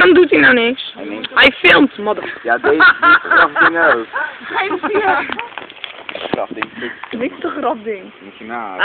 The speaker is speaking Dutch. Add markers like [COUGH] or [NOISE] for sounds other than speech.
Waarom doet hij nou niks? Hij filmt, mother. Ja, deze grafding ook. [LAUGHS] Hij is hier. Grafding, Niks te grap ding. moet je na.